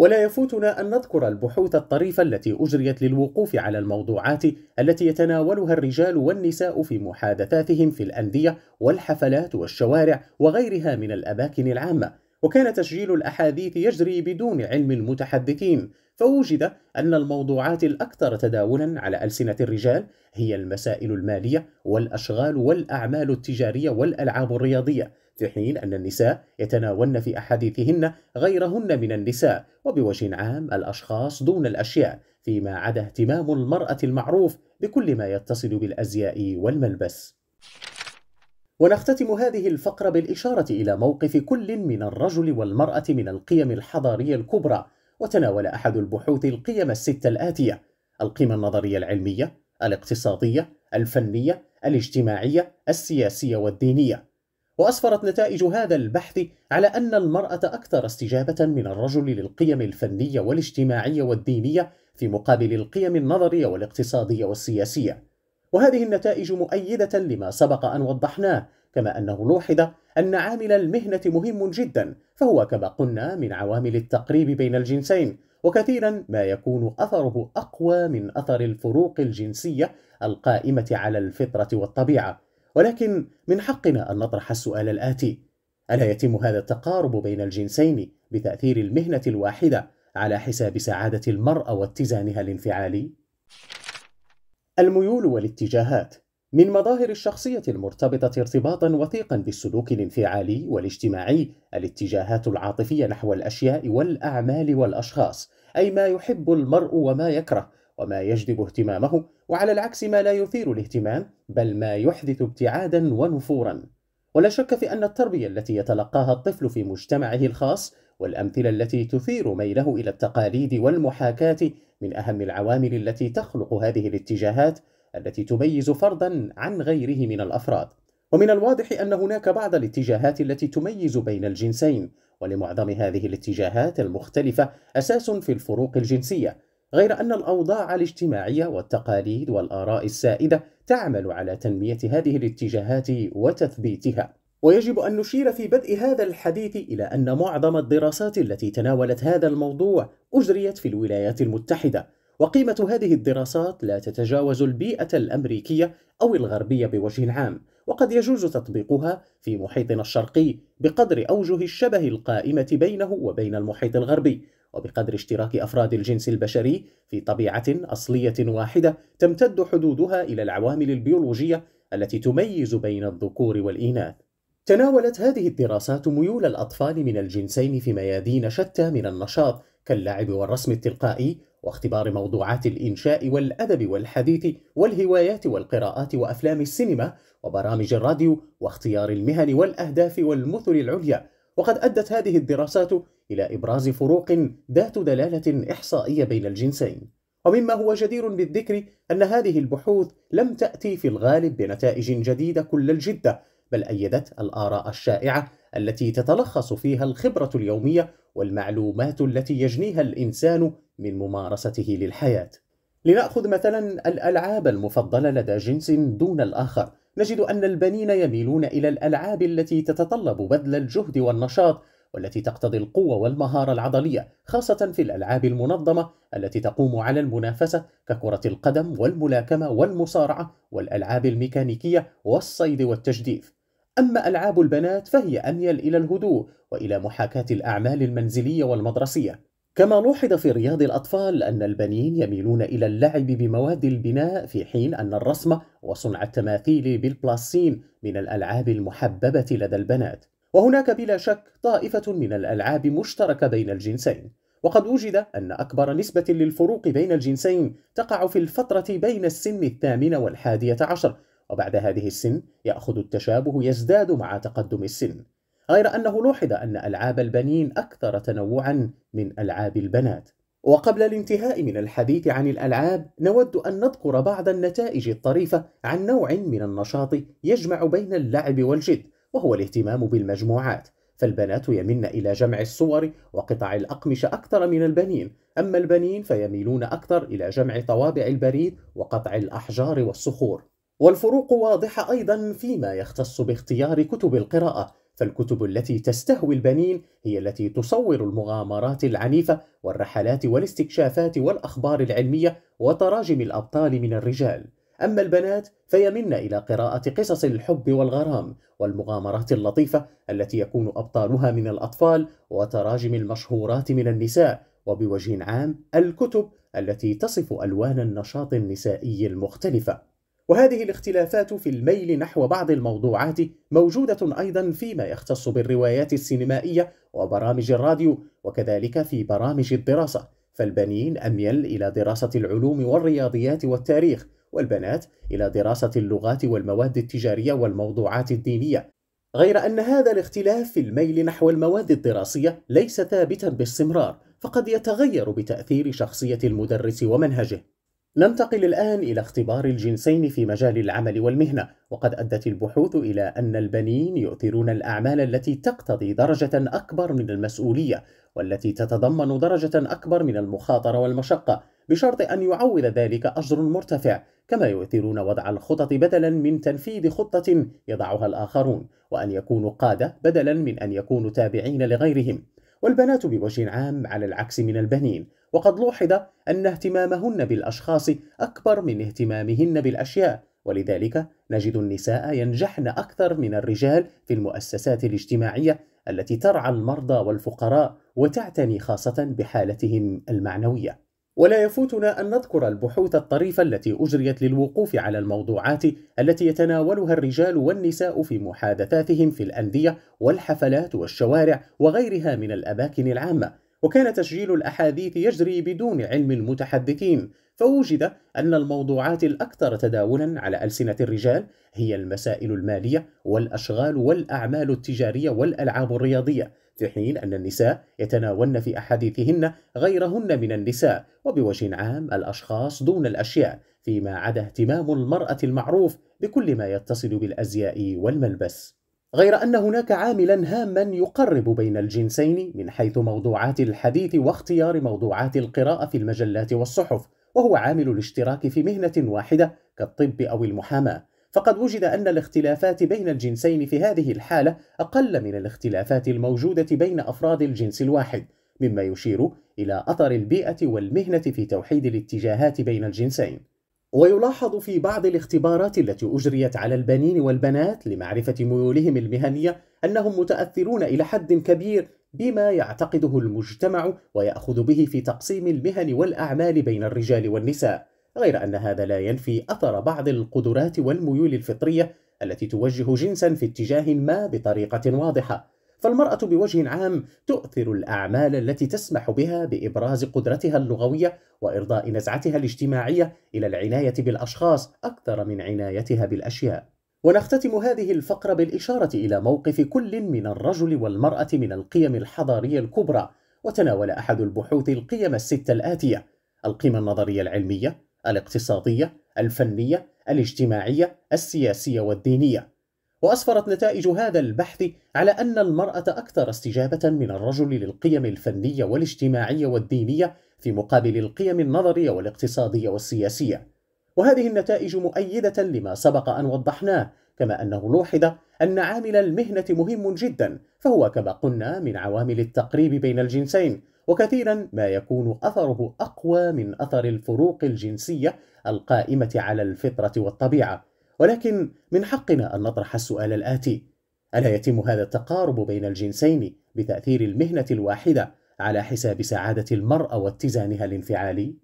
ولا يفوتنا أن نذكر البحوث الطريفة التي أجريت للوقوف على الموضوعات التي يتناولها الرجال والنساء في محادثاتهم في الأندية والحفلات والشوارع وغيرها من الأماكن العامة. وكان تسجيل الأحاديث يجري بدون علم المتحدثين. فوجد أن الموضوعات الأكثر تداولا على ألسنة الرجال هي المسائل المالية والأشغال والأعمال التجارية والألعاب الرياضية. في حين أن النساء يتناولن في أحاديثهن غيرهن من النساء وبوجه عام الأشخاص دون الأشياء فيما عدا اهتمام المرأة المعروف بكل ما يتصل بالأزياء والملبس. ونختتم هذه الفقرة بالإشارة إلى موقف كل من الرجل والمرأة من القيم الحضارية الكبرى وتناول أحد البحوث القيم الستة الآتية القيمة النظرية العلمية الاقتصادية الفنية الاجتماعية السياسية والدينية. وأسفرت نتائج هذا البحث على أن المرأة أكثر استجابة من الرجل للقيم الفنية والاجتماعية والدينية في مقابل القيم النظرية والاقتصادية والسياسية. وهذه النتائج مؤيدة لما سبق أن وضحناه كما أنه لوحظ أن عامل المهنة مهم جدا فهو كما قلنا من عوامل التقريب بين الجنسين وكثيرا ما يكون أثره أقوى من أثر الفروق الجنسية القائمة على الفطرة والطبيعة. ولكن من حقنا أن نطرح السؤال الآتي ألا يتم هذا التقارب بين الجنسين بتأثير المهنة الواحدة على حساب سعادة المرأة واتزانها الانفعالي؟ الميول والاتجاهات من مظاهر الشخصية المرتبطة ارتباطا وثيقا بالسلوك الانفعالي والاجتماعي الاتجاهات العاطفية نحو الأشياء والأعمال والأشخاص أي ما يحب المرء وما يكره وما يجذب اهتمامه وعلى العكس ما لا يثير الاهتمام بل ما يحدث ابتعادا ونفورا. ولا شك في أن التربية التي يتلقاها الطفل في مجتمعه الخاص والأمثلة التي تثير ميله إلى التقاليد والمحاكاة من أهم العوامل التي تخلق هذه الاتجاهات التي تميز فردا عن غيره من الأفراد. ومن الواضح أن هناك بعض الاتجاهات التي تميز بين الجنسين ولمعظم هذه الاتجاهات المختلفة أساس في الفروق الجنسية. غير أن الأوضاع الاجتماعية والتقاليد والآراء السائدة تعمل على تنمية هذه الاتجاهات وتثبيتها. ويجب أن نشير في بدء هذا الحديث إلى أن معظم الدراسات التي تناولت هذا الموضوع أجريت في الولايات المتحدة وقيمة هذه الدراسات لا تتجاوز البيئة الأمريكية أو الغربية بوجه عام وقد يجوز تطبيقها في محيطنا الشرقي بقدر أوجه الشبه القائمة بينه وبين المحيط الغربي وبقدر اشتراك أفراد الجنس البشري في طبيعة أصلية واحدة تمتد حدودها إلى العوامل البيولوجية التي تميز بين الذكور والإناث. تناولت هذه الدراسات ميول الأطفال من الجنسين في ميادين شتى من النشاط كاللعب والرسم التلقائي واختبار موضوعات الإنشاء والأدب والحديث والهوايات والقراءات وأفلام السينما وبرامج الراديو واختيار المهن والأهداف والمثل العليا. وقد أدت هذه الدراسات إلى إبراز فروق ذات دلالة إحصائية بين الجنسين. ومما هو جدير بالذكر أن هذه البحوث لم تأتي في الغالب بنتائج جديدة كل الجدة بل أيدت الآراء الشائعة التي تتلخص فيها الخبرة اليومية والمعلومات التي يجنيها الإنسان من ممارسته للحياة. لنأخذ مثلا الألعاب المفضلة لدى جنس دون الآخر. نجد أن البنين يميلون إلى الألعاب التي تتطلب بذل الجهد والنشاط والتي تقتضي القوة والمهارة العضلية خاصة في الألعاب المنظمة التي تقوم على المنافسة ككرة القدم والملاكمة والمصارعة والألعاب الميكانيكية والصيد والتجديف. أما ألعاب البنات فهي أميل إلى الهدوء وإلى محاكاة الأعمال المنزلية والمدرسية. كما لوحظ في رياض الأطفال أن البنين يميلون إلى اللعب بمواد البناء في حين أن الرسم وصنع التماثيل بالبلاسين من الألعاب المحببة لدى البنات. وهناك بلا شك طائفة من الألعاب مشتركة بين الجنسين. وقد وجد أن أكبر نسبة للفروق بين الجنسين تقع في الفترة بين السن الثامنة والحادية عشر وبعد هذه السن يأخذ التشابه يزداد مع تقدم السن. غير أنه لوحظ أن ألعاب البنين أكثر تنوعا من ألعاب البنات. وقبل الانتهاء من الحديث عن الألعاب نود أن نذكر بعض النتائج الطريفة عن نوع من النشاط يجمع بين اللعب والجد وهو الاهتمام بالمجموعات فالبنات يمن إلى جمع الصور وقطع الأقمشة أكثر من البنين. أما البنين فيميلون أكثر إلى جمع طوابع البريد وقطع الأحجار والصخور. والفروق واضحة أيضا فيما يختص باختيار كتب القراءة فالكتب التي تستهوي البنين هي التي تصور المغامرات العنيفة والرحلات والاستكشافات والأخبار العلمية وتراجم الأبطال من الرجال. أما البنات فيمن إلى قراءة قصص الحب والغرام والمغامرات اللطيفة التي يكون أبطالها من الأطفال وتراجم المشهورات من النساء وبوجه عام الكتب التي تصف ألوان النشاط النسائي المختلفة. وهذه الاختلافات في الميل نحو بعض الموضوعات موجودة أيضا فيما يختص بالروايات السينمائية وبرامج الراديو وكذلك في برامج الدراسة. فالبنين أميل إلى دراسة العلوم والرياضيات والتاريخ والبنات إلى دراسة اللغات والمواد التجارية والموضوعات الدينية. غير أن هذا الاختلاف في الميل نحو المواد الدراسية ليس ثابتا باستمرار فقد يتغير بتأثير شخصية المدرس ومنهجه. ننتقل الآن إلى اختبار الجنسين في مجال العمل والمهنة وقد أدت البحوث إلى أن البنين يؤثرون الأعمال التي تقتضي درجة أكبر من المسؤولية والتي تتضمن درجة أكبر من المخاطرة والمشقة بشرط أن يعوض ذلك أجر مرتفع كما يؤثرون وضع الخطط بدلا من تنفيذ خطة يضعها الآخرون وأن يكونوا قادة بدلا من أن يكونوا تابعين لغيرهم. والبنات بوجه عام على العكس من البنين وقد لوحظ أن اهتمامهن بالأشخاص أكبر من اهتمامهن بالأشياء ولذلك نجد النساء ينجحن أكثر من الرجال في المؤسسات الاجتماعية التي ترعى المرضى والفقراء وتعتني خاصة بحالتهم المعنوية. ولا يفوتنا أن نذكر البحوث الطريفة التي أجريت للوقوف على الموضوعات التي يتناولها الرجال والنساء في محادثاتهم في الأندية والحفلات والشوارع وغيرها من الأماكن العامة. وكان تسجيل الأحاديث يجري بدون علم المتحدثين. فوجد أن الموضوعات الأكثر تداولا على ألسنة الرجال هي المسائل المالية والأشغال والأعمال التجارية والألعاب الرياضية. في حين أن النساء يتناولن في أحاديثهن غيرهن من النساء وبوجه عام الأشخاص دون الأشياء فيما عدا اهتمام المرأة المعروف بكل ما يتصل بالأزياء والملبس. غير أن هناك عاملا هاما يقرب بين الجنسين من حيث موضوعات الحديث واختيار موضوعات القراءة في المجلات والصحف وهو عامل الاشتراك في مهنة واحدة كالطب أو المحاماة. فقد وجد أن الاختلافات بين الجنسين في هذه الحالة أقل من الاختلافات الموجودة بين أفراد الجنس الواحد مما يشير إلى أثر البيئة والمهنة في توحيد الاتجاهات بين الجنسين. ويلاحظ في بعض الاختبارات التي أجريت على البنين والبنات لمعرفة ميولهم المهنية أنهم متأثرون إلى حد كبير بما يعتقده المجتمع ويأخذ به في تقسيم المهن والأعمال بين الرجال والنساء. غير أن هذا لا ينفي أثر بعض القدرات والميول الفطرية التي توجه جنسا في اتجاه ما بطريقة واضحة. فالمرأة بوجه عام تؤثر الأعمال التي تسمح بها بإبراز قدرتها اللغوية وإرضاء نزعتها الاجتماعية إلى العناية بالأشخاص أكثر من عنايتها بالأشياء. ونختتم هذه الفقرة بالإشارة إلى موقف كل من الرجل والمرأة من القيم الحضارية الكبرى وتناول أحد البحوث القيم الستة الآتية القيمة النظرية العلمية الاقتصادية الفنية الاجتماعية السياسية والدينية. وأسفرت نتائج هذا البحث على أن المرأة أكثر استجابة من الرجل للقيم الفنية والاجتماعية والدينية في مقابل القيم النظرية والاقتصادية والسياسية. وهذه النتائج مؤيدة لما سبق أن وضحناه كما أنه لوحظ أن عامل المهنة مهم جدا فهو كما قلنا من عوامل التقريب بين الجنسين وكثيرا ما يكون أثره أقوى من أثر الفروق الجنسية القائمة على الفطرة والطبيعة ولكن من حقنا أن نطرح السؤال الآتي ألا يتم هذا التقارب بين الجنسين بتأثير المهنة الواحدة على حساب سعادة المرأة واتزانها الانفعالي؟